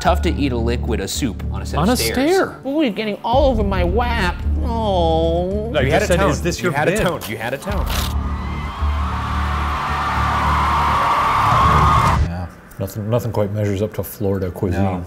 Tough to eat a liquid, a soup, on a set On of a stairs. stair. Oh, you're getting all over my wap. Oh. No, You you had a said, tone. is this your you had bid? a tone. You had a tone. Yeah, nothing, nothing quite measures up to Florida cuisine. Hello.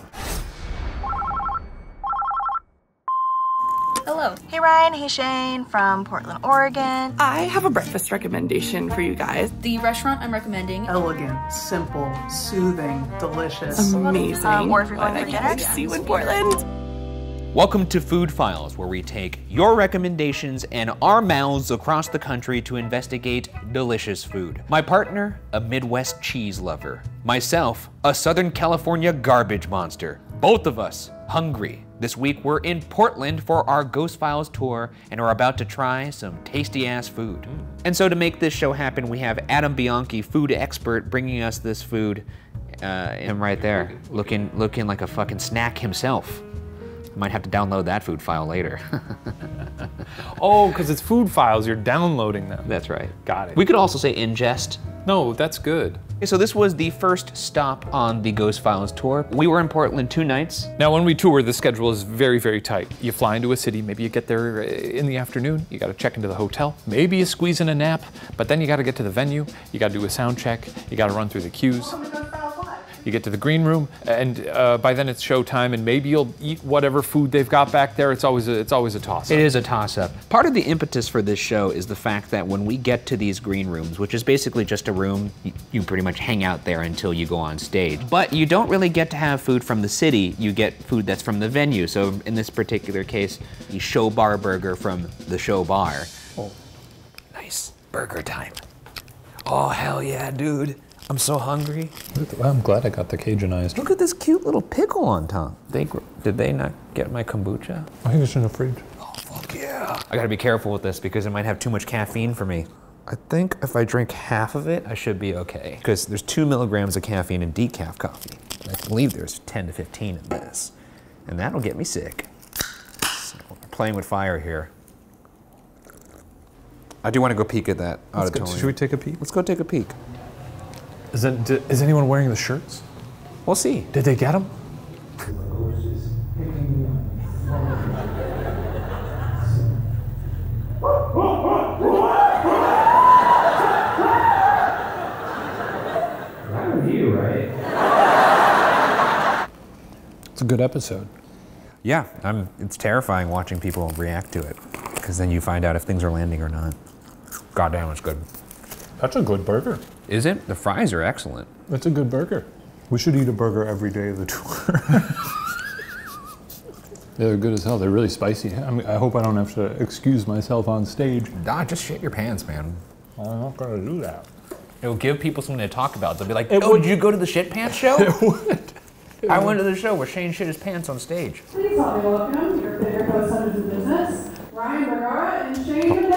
Hey Ryan, hey Shane from Portland, Oregon. I have a breakfast recommendation for you guys. The restaurant I'm recommending Elegant, simple, soothing, delicious. Amazing. Um, or if you're going for can't dinner. to see you in Portland. Welcome to Food Files, where we take your recommendations and our mouths across the country to investigate delicious food. My partner, a Midwest cheese lover. Myself, a Southern California garbage monster. Both of us hungry. This week we're in Portland for our Ghost Files tour and are about to try some tasty ass food. And so to make this show happen, we have Adam Bianchi, food expert, bringing us this food. Uh, him right there, looking looking like a fucking snack himself. Might have to download that food file later. Oh, because it's food files, you're downloading them. That's right. Got it. We could also say ingest. No, that's good. So this was the first stop on the Ghost Files tour. We were in Portland two nights. Now, when we tour, the schedule is very, very tight. You fly into a city, maybe you get there uh, in the afternoon, you got to check into the hotel, maybe you squeeze in a nap, but then you got to get to the venue, you got to do a sound check, you got to run through the queues. You get to the green room, and uh, by then it's showtime, and maybe you'll eat whatever food they've got back there. It's always a, it's always a toss. -Up. It is a toss up. Part of the impetus for this show is the fact that when we get to these green rooms, which is basically just a room, you pretty much hang out there until you go on stage. But you don't really get to have food from the city, you get food that's from the venue. So in this particular case, the show bar burger from the show bar. Oh, nice. Burger time. Oh, hell yeah, dude. I'm so hungry. I'm glad I got the Cajunized. Look at this cute little pickle on top. They did they not get my kombucha? I think it's in the fridge. Oh fuck yeah. I gotta be careful with this because it might have too much caffeine for me. I think if I drink half of it, I should be okay. Because there's two milligrams of caffeine in decaf coffee. And I believe there's 10 to 15 in this. And that'll get me sick. So we're playing with fire here. I do want to go peek at that Let's go- auditorium. should we take a peek? Let's go take a peek. Is, it, d- is anyone wearing the shirts? We'll see. Did they get them? It's a good episode. Yeah, I'm, it's terrifying watching people react to it. Because then you find out if things are landing or not. Goddamn, it's good. That's a good burger. Is it? The fries are excellent. That's a good burger. We should eat a burger every day of the tour. They're good as hell. They're really spicy. I mean, I hope I don't have to excuse myself on stage. Nah, just shit your pants, man. I'm not gonna do that. It'll give people something to talk about. They'll be like, It "Oh, would- did you go to the shit pants show?" It would. I went to the show where Shane shit his pants on stage. Please help me welcome your favorite co-stars of business, Ryan Bergara and Shane Madej.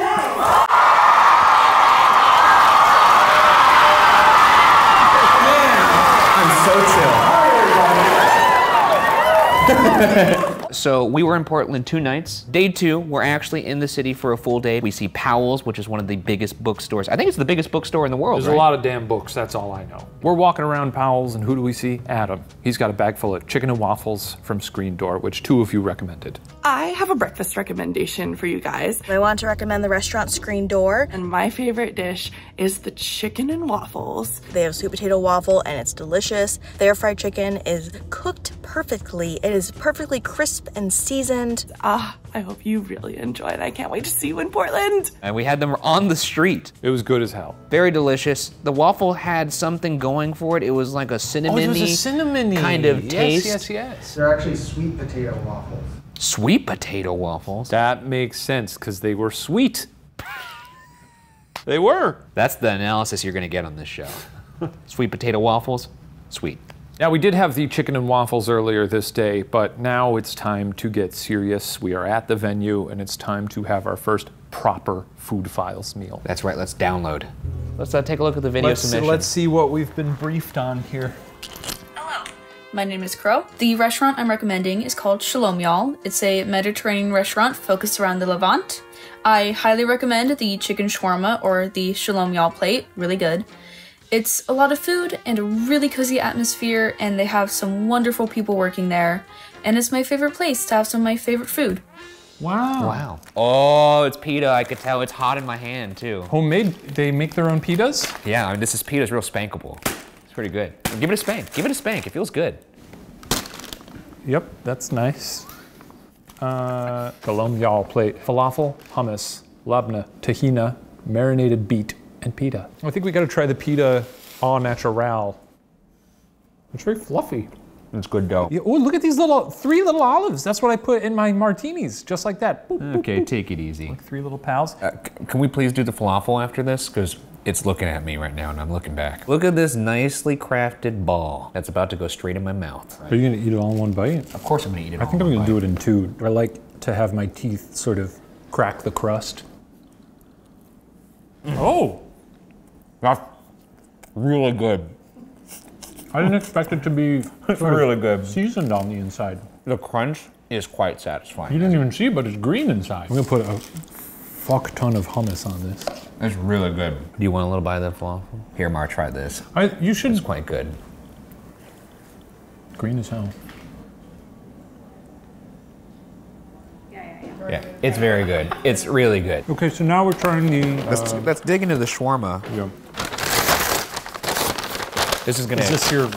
So we were in Portland two nights. Day two, we're actually in the city for a full day. We see Powell's, which is one of the biggest bookstores. I think it's the biggest bookstore in the world. There's right? a lot of damn books, that's all I know. We're walking around Powell's, and who do we see? Adam. He's got a bag full of chicken and waffles from Screen Door, which two of you recommended. I have a breakfast recommendation for you guys. I want to recommend the restaurant Screen Door. And my favorite dish is the chicken and waffles. They have sweet potato waffle and it's delicious. Their fried chicken is cooked perfectly. It is perfectly crisp and seasoned. Ah, I hope you really enjoy it. I can't wait to see you in Portland. And we had them on the street. It was good as hell. Very delicious. The waffle had something going for it. It was like a cinnamon cinnamon kind of taste. Yes, Yes, yes. They're actually sweet potato waffles. Sweet potato waffles. That makes sense because they were sweet. they were. That's the analysis you're going to get on this show. Sweet potato waffles, sweet. Now, we did have the chicken and waffles earlier this day, but now it's time to get serious. We are at the venue, and it's time to have our first proper Food Files meal. That's right. Let's download. Let's uh, take a look at the video Let's, submission. let's see what we've been briefed on here. Hello, my name is Crow. The restaurant I'm recommending is called Shalom Y'all. It's a Mediterranean restaurant focused around the Levant. I highly recommend the chicken shawarma or the Shalom Y'all plate, really good. It's a lot of food and a really cozy atmosphere, and they have some wonderful people working there. And it's my favorite place to have some of my favorite food. Wow. Wow. Oh, it's pita. I could tell it's hot in my hand too. Homemade, they make their own pitas? Yeah, I mean, this is pita's real spankable. It's pretty good. Give it a spank. Give it a spank. It feels good. Yep, that's nice. Uh, Shalom Y'all plate, falafel, hummus, labna, tahina, marinated beet, and pita. I think we gotta try the pita au natural. It's very fluffy. It's good dough. Yeah, oh, look at these little, three little olives. That's what I put in my martinis, just like that. Boop, boop, Okay, boop. take it easy. Three little pals. Uh, can we please do the falafel after this? Because it's looking at me right now and I'm looking back. Look at this nicely crafted ball that's about to go straight in my mouth. Are you gonna eat it all in one bite? Of course I'm gonna eat it I think I'm gonna do it in two. I like to have my teeth sort of crack the crust. Oh, That's really good. I didn't expect it to be really good. seasoned on the inside. The crunch is quite satisfying. You didn't even see, but it's green inside. I'm gonna put a fuck ton of hummus on this. It's really good. Do you want a little bite of the falafel? Here, Mar, try this. I, you should. It's quite good. Green as hell. Yeah, yeah, yeah. yeah, it's very good. It's really good. Okay, so now we're trying the. Let's, uh, let's dig into the shawarma. yeah. This is gonna. Is this your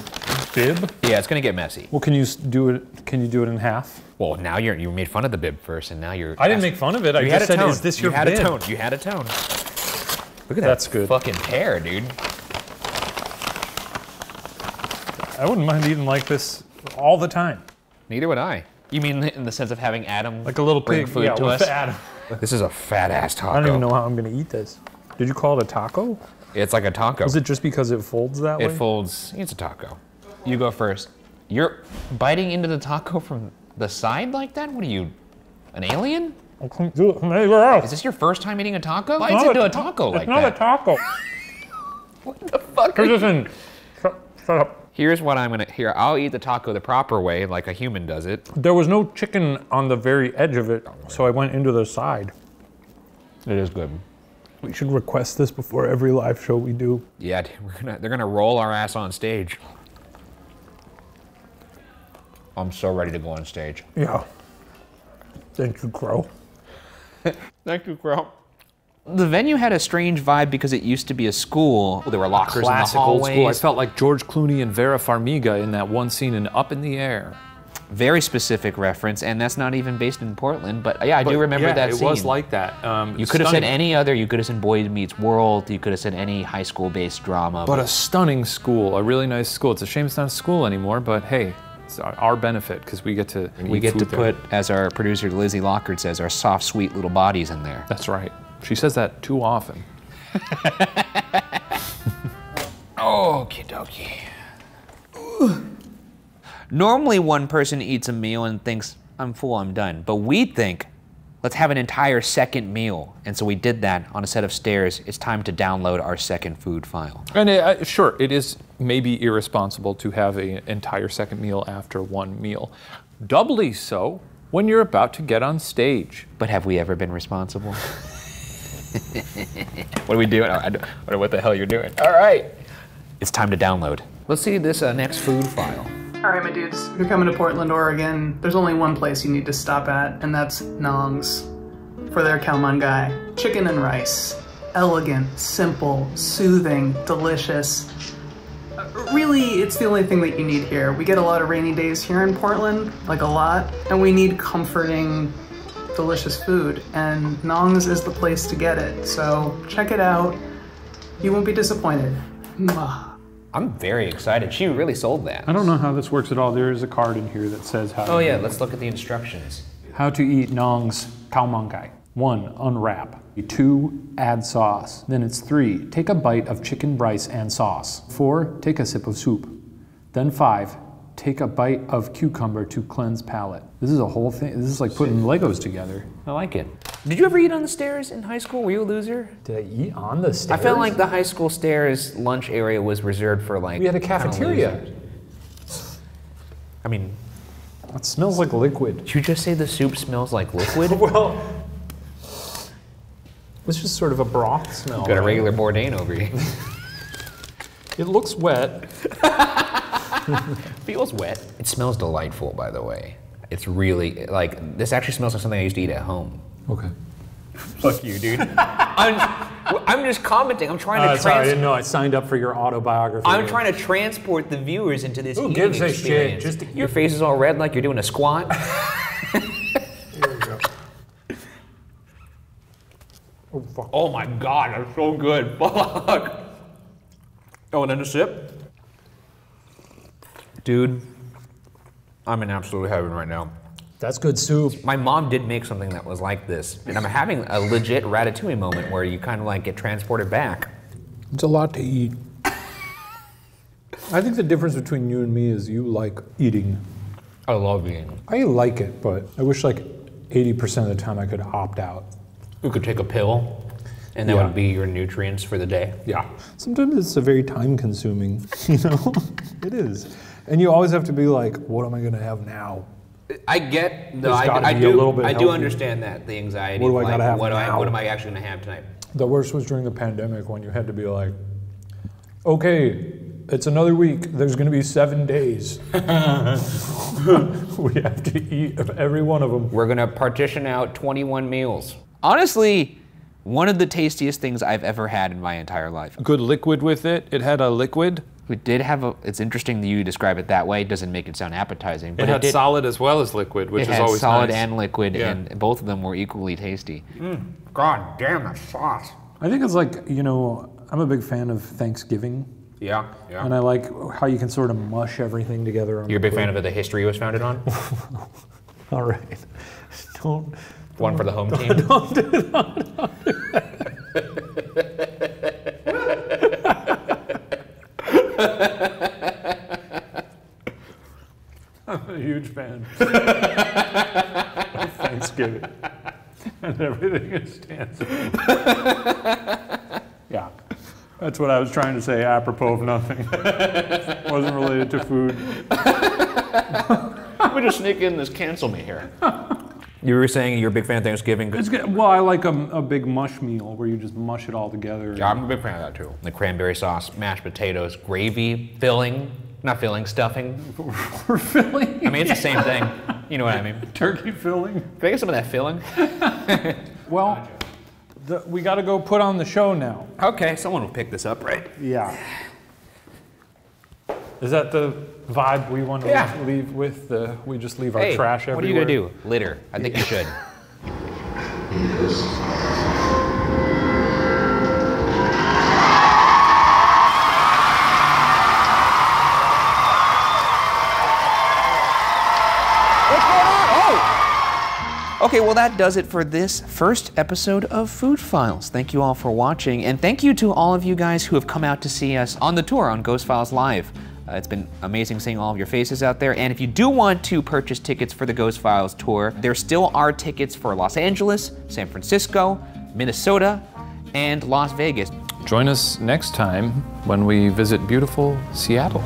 bib? yeah, it's gonna get messy. Well, can you do it? Can you do it in half? Well, now you're you made fun of the bib first, and now you're. I didn't make fun of it. I just had a said, tone. "Is this your You had bib?" a tone. You had a tone. Look at that. That's good. Fucking pear, dude. I wouldn't mind eating like this all the time, Neither would I. You mean in the sense of having Adam like a little bring pig. food yeah, to with us? Adam. This is a fat ass taco. I don't even know how I'm gonna eat this. Did you call it a taco? It's like a taco. Is it just because it folds that It way? It folds. It's a taco. You go first. You're biting into the taco from the side like that? What are you, an alien? I couldn't do it from anywhere else. Is this your first time eating a taco? Bites Not into a a taco like it's not that. a taco. what the fuck? you- Shut, shut up. Here's what I'm gonna. Here, I'll eat the taco the proper way, like a human does it. There was no chicken on the very edge of it, so I went into the side. It is good. We should request this before every live show we do. Yeah, we're gonna. They're gonna roll our ass on stage. I'm so ready to go on stage. Yeah. Thank you, Crow. Thank you, Crow. The venue had a strange vibe because it used to be a school. There were lockers Classic in the hallways. old school. I felt like George Clooney and Vera Farmiga in that one scene in Up in the Air. Very specific reference, and that's not even based in Portland. But yeah, I do remember yeah, that it scene. was like that. Um, you could have said any other. You could have said Boy Meets World. You could have said any high school-based drama. But a stunning school, a really nice school. It's a shame it's not a school anymore, but hey, it's our- our benefit because we get to we eat get to there. put, as our producer Lizzie Lockard says, our soft, sweet little bodies in there. That's right. She says that too often. Okie dokie. Normally, one person eats a meal and thinks, I'm full, I'm done. But we think, let's have an entire second meal. And so we did that on a set of stairs. It's time to download our second food file. And it, uh, sure, it is maybe irresponsible to have an entire second meal after one meal. Doubly so when you're about to get on stage. But have we ever been responsible? what are we doing? I don't I don't know what the hell you're doing. All right. It's time to download. Let's see this uh, next food file. All right, my dudes, if you're coming to Portland, Oregon, there's only one place you need to stop at, and that's Nong's for their khao man gai. Chicken and rice. Elegant, simple, soothing, delicious. Really, it's the only thing that you need here. We get a lot of rainy days here in Portland, like a lot, and we need comforting, delicious food, and Nong's is the place to get it. So check it out. You won't be disappointed. Mwah. I'm very excited. She really sold that. I don't know how this works at all. There is a card in here that says how. Oh to yeah, let's look at the instructions. How to eat Nong's khao man gai. One, unwrap. Two, add sauce. Then it's three, take a bite of chicken rice and sauce. Four, take a sip of soup. Then five, take a bite of cucumber to cleanse palate. This is a whole thing. This is like putting Legos together. I like it. Did you ever eat on the stairs in high school? Were you a loser? Did I eat on the stairs? I felt like the high school stairs lunch area was reserved for like. we had a cafeteria. I mean, It smells like liquid. did you just say the soup smells like liquid? Well, it's just sort of a broth smell. Got a regular Bourdain over you. It looks wet. Feels wet. It smells delightful, by the way. It's really like this. Actually smells like something I used to eat at home. Okay. Fuck you, dude. I'm, I'm just commenting. I'm trying to. Uh, sorry, I trans- didn't know I signed up for your autobiography. I'm trying to transport the viewers into this. Who gives a shit? experience. Just- your face is all red, like you're doing a squat. Oh, fuck. oh my god, that's so good. Fuck. Oh, and then a sip. Dude, I'm in absolute heaven right now. That's good soup. My mom did make something that was like this, and I'm having a legit ratatouille moment where you kind of like get transported back. It's a lot to eat. I think the difference between you and me is you like eating. I love eating. I like it, but I wish like 80% of the time I could opt out. You could take a pill, and that Yeah. would be your nutrients for the day. Yeah. Sometimes it's a very time consuming, you know? it is. And you always have to be like, what am I going to have now? I get no, There's I, gotta I be a do. little bit I do healthy. understand that the anxiety. What do of, I like, gotta have what do I, now? what am I actually gonna have tonight? The worst was during the pandemic when you had to be like, okay, it's another week. There's going to be seven days. we have to eat of every one of them. We're gonna partition out 21 meals. Honestly, one of the tastiest things I've ever had in my entire life. Good liquid with it. It had a liquid. We did have a. It's interesting that you describe it that way. It doesn't make it sound appetizing, but It had did, solid as well as liquid, which it is had always solid nice. and liquid, Yeah. and both of them were equally tasty. Mm, God damn that sauce. I think it's like, you know, I'm a big fan of Thanksgiving. Yeah, yeah. And I like how you can sort of mush everything together. On You're a the big fan of it, the history it was founded on. All right. Don't. One for the home team. I'm a huge fan of Thanksgiving and everything it stands for. Yeah. That's what I was trying to say apropos of nothing. Wasn't related to food. Let me just sneak in this cancel me here. You were saying you're a big fan of Thanksgiving. It's good. Well, I like a, a big mush meal where you just mush it all together. Yeah, I'm a big fan of that too. The cranberry sauce, mashed potatoes, gravy, filling, not filling, stuffing. For filling. I mean, it's the same thing. You know what I mean? Turkey filling. Can I get some of that filling? Well, the, we got to go put on the show now. Okay, someone will pick this up, right? Yeah. Is that the vibe we want to Yeah. leave with? The, we just leave our Hey, trash everywhere? what are you gonna do? Litter. I think you should. Okay, well, that does it for this first episode of Food Files. Thank you all for watching, and thank you to all of you guys who have come out to see us on the tour on Ghost Files Live. Uh, it's been amazing seeing all of your faces out there. And if you do want to purchase tickets for the Ghost Files tour, there still are tickets for Los Angeles, San Francisco, Minnesota, and Las Vegas. Join us next time when we visit beautiful Seattle.